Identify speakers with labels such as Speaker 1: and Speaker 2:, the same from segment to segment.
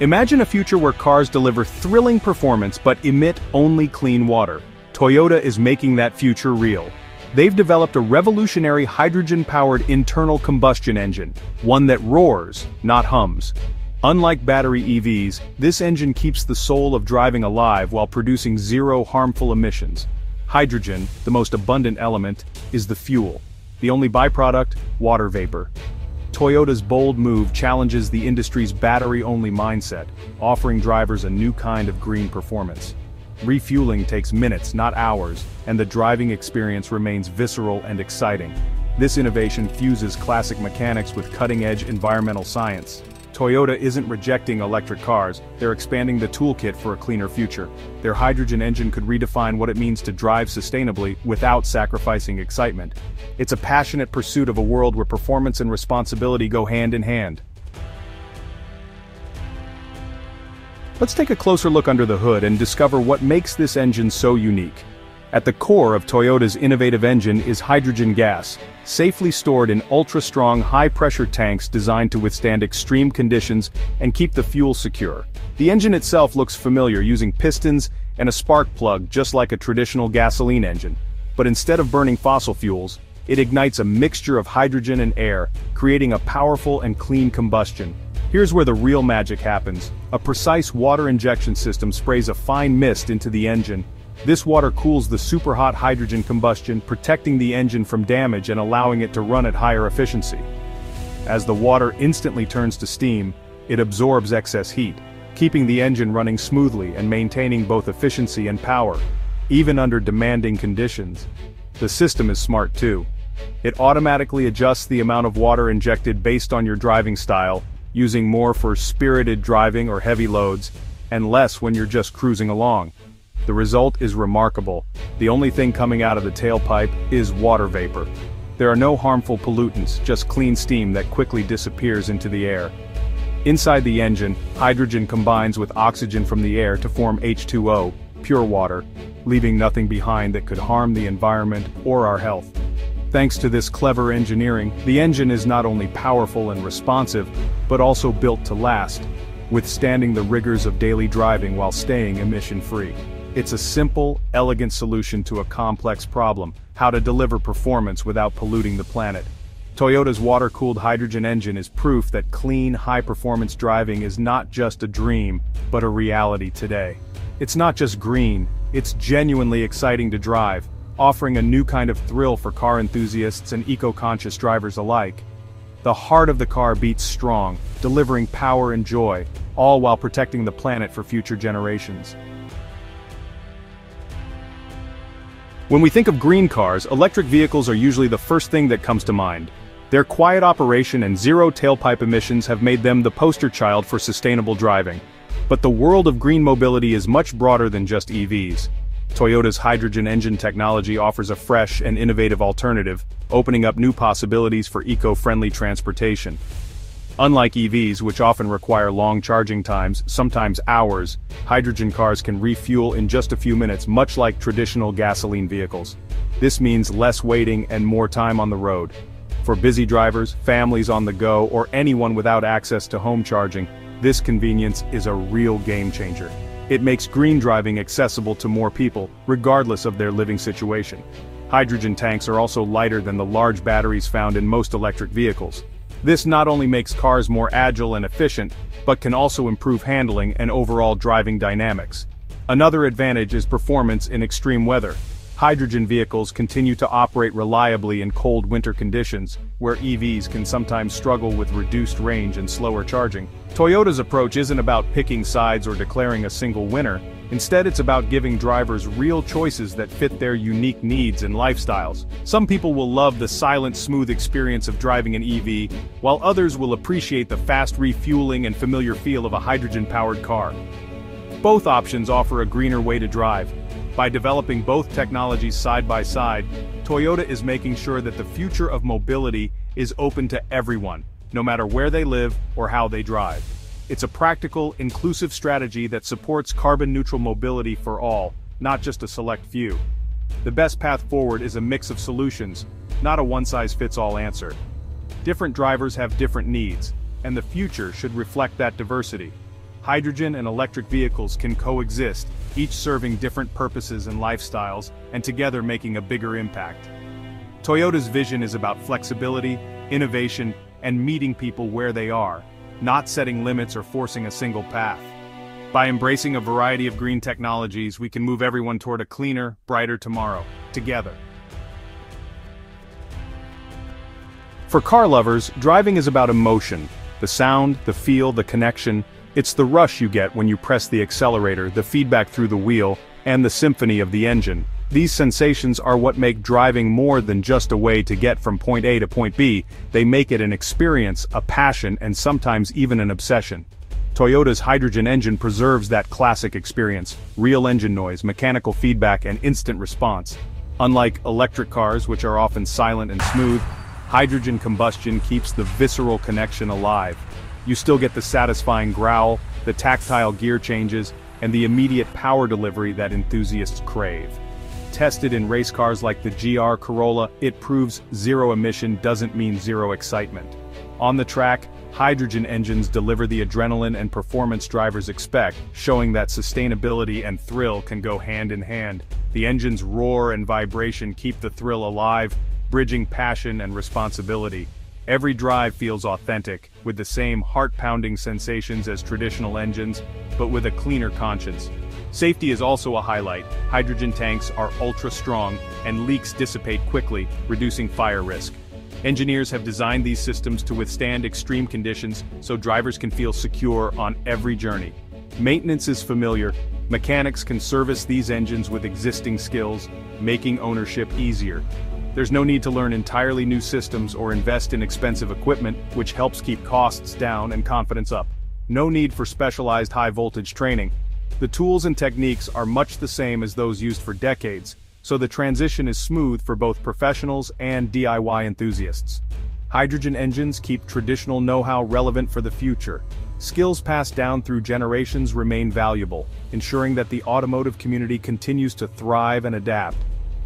Speaker 1: Imagine a future where cars deliver thrilling performance but emit only clean water. Toyota is making that future real. They've developed a revolutionary hydrogen-powered internal combustion engine, one that roars, not hums. Unlike battery EVs, this engine keeps the soul of driving alive while producing zero harmful emissions. Hydrogen, the most abundant element, is the fuel. The only byproduct, water vapor. Toyota's bold move challenges the industry's battery-only mindset, offering drivers a new kind of green performance. Refueling takes minutes, not hours, and the driving experience remains visceral and exciting. This innovation fuses classic mechanics with cutting-edge environmental science. Toyota isn't rejecting electric cars, they're expanding the toolkit for a cleaner future. Their hydrogen engine could redefine what it means to drive sustainably without sacrificing excitement. It's a passionate pursuit of a world where performance and responsibility go hand in hand. Let's take a closer look under the hood and discover what makes this engine so unique. At the core of Toyota's innovative engine is hydrogen gas, safely stored in ultra-strong high-pressure tanks designed to withstand extreme conditions and keep the fuel secure. The engine itself looks familiar using pistons and a spark plug just like a traditional gasoline engine. But instead of burning fossil fuels, it ignites a mixture of hydrogen and air, creating a powerful and clean combustion. Here's where the real magic happens. A precise water injection system sprays a fine mist into the engine. This water cools the superhot hydrogen combustion, protecting the engine from damage and allowing it to run at higher efficiency. As the water instantly turns to steam, it absorbs excess heat, keeping the engine running smoothly and maintaining both efficiency and power, even under demanding conditions. The system is smart too. It automatically adjusts the amount of water injected based on your driving style, using more for spirited driving or heavy loads, and less when you're just cruising along. The result is remarkable. The only thing coming out of the tailpipe is water vapor. There are no harmful pollutants, just clean steam that quickly disappears into the air. Inside the engine, hydrogen combines with oxygen from the air to form H2O, pure water, leaving nothing behind that could harm the environment or our health. Thanks to this clever engineering, the engine is not only powerful and responsive, but also built to last, withstanding the rigors of daily driving while staying emission-free. It's a simple, elegant solution to a complex problem, how to deliver performance without polluting the planet. Toyota's water-cooled hydrogen engine is proof that clean, high-performance driving is not just a dream, but a reality today. It's not just green, it's genuinely exciting to drive, offering a new kind of thrill for car enthusiasts and eco-conscious drivers alike. The heart of the car beats strong, delivering power and joy, all while protecting the planet for future generations. When we think of green cars, electric vehicles are usually the first thing that comes to mind. Their quiet operation and zero tailpipe emissions have made them the poster child for sustainable driving. But the world of green mobility is much broader than just EVs. Toyota's hydrogen engine technology offers a fresh and innovative alternative, opening up new possibilities for eco-friendly transportation. Unlike EVs which often require long charging times, sometimes hours, hydrogen cars can refuel in just a few minutes much like traditional gasoline vehicles. This means less waiting and more time on the road. For busy drivers, families on the go, or anyone without access to home charging, this convenience is a real game changer. It makes green driving accessible to more people, regardless of their living situation. Hydrogen tanks are also lighter than the large batteries found in most electric vehicles. This not only makes cars more agile and efficient, but can also improve handling and overall driving dynamics. Another advantage is performance in extreme weather. Hydrogen vehicles continue to operate reliably in cold winter conditions, where EVs can sometimes struggle with reduced range and slower charging. Toyota's approach isn't about picking sides or declaring a single winner, instead it's about giving drivers real choices that fit their unique needs and lifestyles. Some people will love the silent smooth experience of driving an EV, while others will appreciate the fast refueling and familiar feel of a hydrogen-powered car. Both options offer a greener way to drive, by developing both technologies side by side, Toyota is making sure that the future of mobility is open to everyone, no matter where they live or how they drive. It's a practical, inclusive strategy that supports carbon-neutral mobility for all, not just a select few. The best path forward is a mix of solutions, not a one-size-fits-all answer. Different drivers have different needs, and the future should reflect that diversity. hydrogen and electric vehicles can coexist, each serving different purposes and lifestyles, and together making a bigger impact. Toyota's vision is about flexibility, innovation, and meeting people where they are, not setting limits or forcing a single path. By embracing a variety of green technologies, we can move everyone toward a cleaner, brighter tomorrow, together. For car lovers, driving is about emotion. The sound, the feel, the connection. It's the rush you get when you press the accelerator, the feedback through the wheel, and the symphony of the engine. These sensations are what make driving more than just a way to get from point A to point B, they make it an experience, a passion, and sometimes even an obsession. Toyota's hydrogen engine preserves that classic experience, real engine noise, mechanical feedback, and instant response. Unlike electric cars which are often silent and smooth, hydrogen combustion keeps the visceral connection alive. You still get the satisfying growl, the tactile gear changes, and the immediate power delivery that enthusiasts crave. Tested in race cars like the GR Corolla, it proves zero emission doesn't mean zero excitement. On the track, hydrogen engines deliver the adrenaline and performance drivers expect, showing that sustainability and thrill can go hand in hand. The engine's roar and vibration keep the thrill alive, bridging passion and responsibility. Every drive feels authentic, with the same heart-pounding sensations as traditional engines, but with a cleaner conscience. Safety is also a highlight, hydrogen tanks are ultra-strong, and leaks dissipate quickly, reducing fire risk. Engineers have designed these systems to withstand extreme conditions so drivers can feel secure on every journey. Maintenance is familiar, mechanics can service these engines with existing skills, making ownership easier. There's no need to learn entirely new systems or invest in expensive equipment, which helps keep costs down and confidence up. No need for specialized high-voltage training. The tools and techniques are much the same as those used for decades, so the transition is smooth for both professionals and DIY enthusiasts. Hydrogen engines keep traditional know-how relevant for the future. Skills passed down through generations remain valuable, ensuring that the automotive community continues to thrive and adapt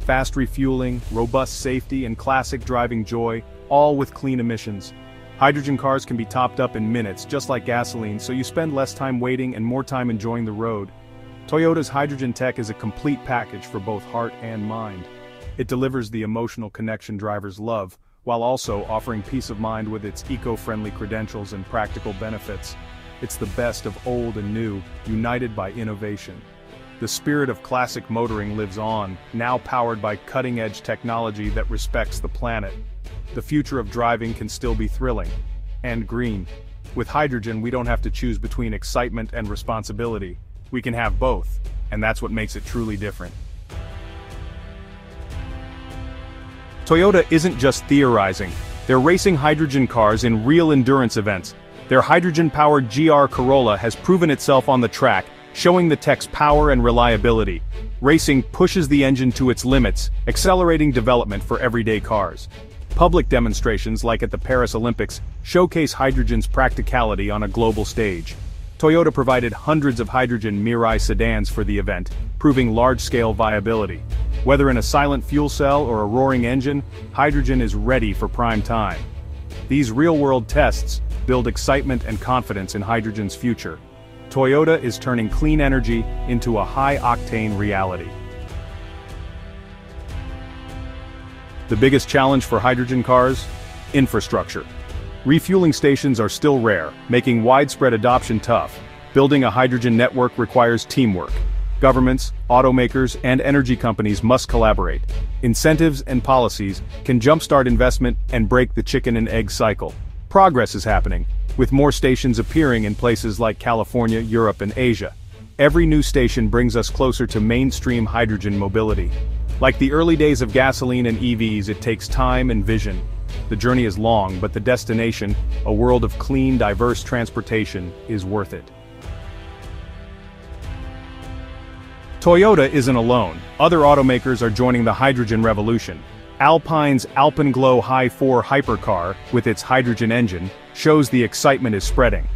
Speaker 1: fast refueling, robust safety, and classic driving joy, all with clean emissions. Hydrogen cars can be topped up in minutes, just like gasoline, so you spend less time waiting and more time enjoying the road. Toyota's hydrogen tech is a complete package for both heart and mind. It delivers the emotional connection drivers love, while also offering peace of mind with its eco-friendly credentials and practical benefits. It's the best of old and new, united by innovation. The spirit of classic motoring lives on, now powered by cutting-edge technology that respects the planet. The future of driving can still be thrilling. And green. With hydrogen we don't have to choose between excitement and responsibility. We can have both, and that's what makes it truly different. Toyota isn't just theorizing, they're racing hydrogen cars in real endurance events. Their hydrogen-powered GR Corolla has proven itself on the track showing the tech's power and reliability. Racing pushes the engine to its limits, accelerating development for everyday cars. Public demonstrations like at the Paris Olympics showcase hydrogen's practicality on a global stage. Toyota provided hundreds of hydrogen Mirai sedans for the event, proving large-scale viability. Whether in a silent fuel cell or a roaring engine, hydrogen is ready for prime time. These real-world tests build excitement and confidence in hydrogen's future. Toyota is turning clean energy into a high-octane reality. The biggest challenge for hydrogen cars? Infrastructure. Refueling stations are still rare, making widespread adoption tough. Building a hydrogen network requires teamwork. Governments, automakers, and energy companies must collaborate. Incentives and policies can jumpstart investment and break the chicken and egg cycle. Progress is happening, with more stations appearing in places like California, Europe and Asia. Every new station brings us closer to mainstream hydrogen mobility. Like the early days of gasoline and EVs it takes time and vision. The journey is long but the destination, a world of clean diverse transportation, is worth it. Toyota isn't alone, other automakers are joining the hydrogen revolution. Alpine's Alpenglow Hy4 hypercar, with its hydrogen engine, shows the excitement is spreading.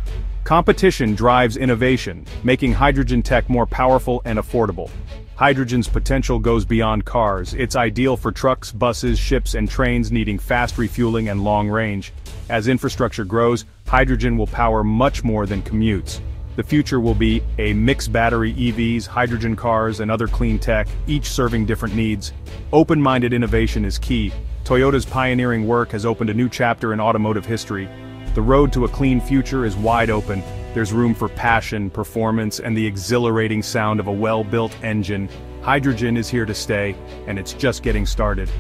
Speaker 1: Competition drives innovation, making hydrogen tech more powerful and affordable. Hydrogen's potential goes beyond cars, it's ideal for trucks, buses, ships and trains needing fast refueling and long range. As infrastructure grows, hydrogen will power much more than commutes. The future will be a mixed battery EVs, hydrogen cars, and other clean tech, each serving different needs. Open-minded innovation is key. Toyota's pioneering work has opened a new chapter in automotive history. The road to a clean future is wide open. There's room for passion, performance, and the exhilarating sound of a well-built engine. Hydrogen is here to stay, and it's just getting started.